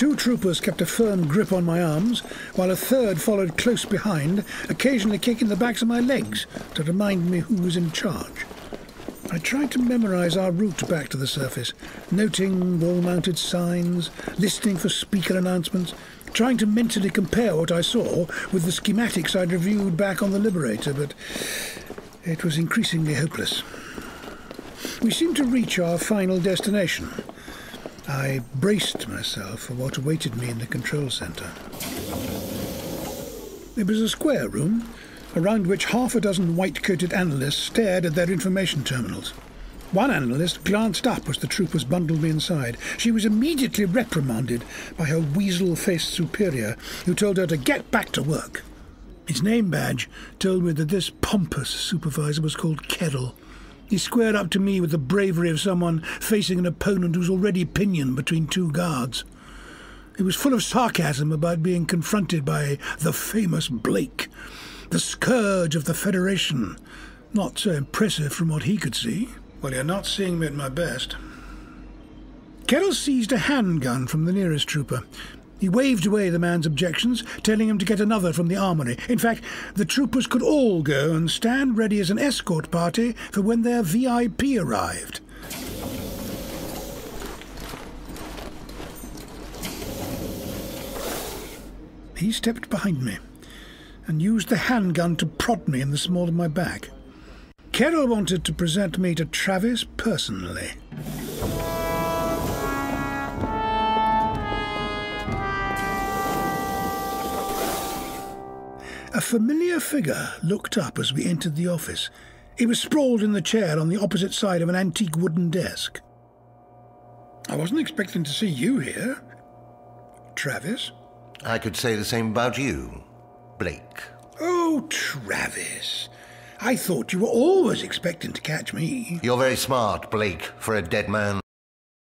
Two troopers kept a firm grip on my arms, while a third followed close behind, occasionally kicking the backs of my legs to remind me who was in charge. I tried to memorize our route back to the surface, noting wall mounted signs, listening for speaker announcements, trying to mentally compare what I saw with the schematics I'd reviewed back on the Liberator, but it was increasingly hopeless. We seemed to reach our final destination. I braced myself for what awaited me in the control centre. It was a square room around which half a dozen white coated analysts stared at their information terminals. One analyst glanced up as the troopers bundled me inside. She was immediately reprimanded by her weasel faced superior, who told her to get back to work. His name badge told me that this pompous supervisor was called Kerrell. He squared up to me with the bravery of someone facing an opponent who's already pinioned between two guards. He was full of sarcasm about being confronted by the famous Blake, the scourge of the Federation. Not so impressive from what he could see. Well, you're not seeing me at my best. Kerrell seized a handgun from the nearest trooper. He waved away the man's objections, telling him to get another from the armory. In fact, the troopers could all go and stand ready as an escort party for when their VIP arrived. He stepped behind me and used the handgun to prod me in the small of my back. Kerrell wanted to present me to Travis personally. A familiar figure looked up as we entered the office. He was sprawled in the chair on the opposite side of an antique wooden desk. I wasn't expecting to see you here. Travis? I could say the same about you. Blake. Oh, Travis. I thought you were always expecting to catch me. You're very smart, Blake, for a dead man.